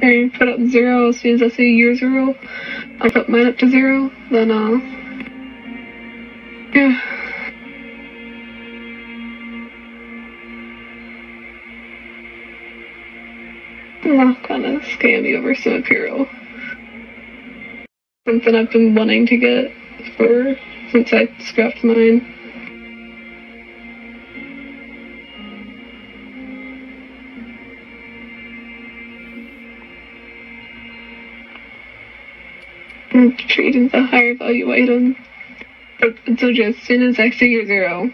I put up zero as soon as I see your zero. I'll put mine up to zero. Then uh, yeah. I'll kind of scam you over some Imperial. Something I've been wanting to get for since I scrapped mine. I'm trading the higher value item. So just as soon as I see your zero,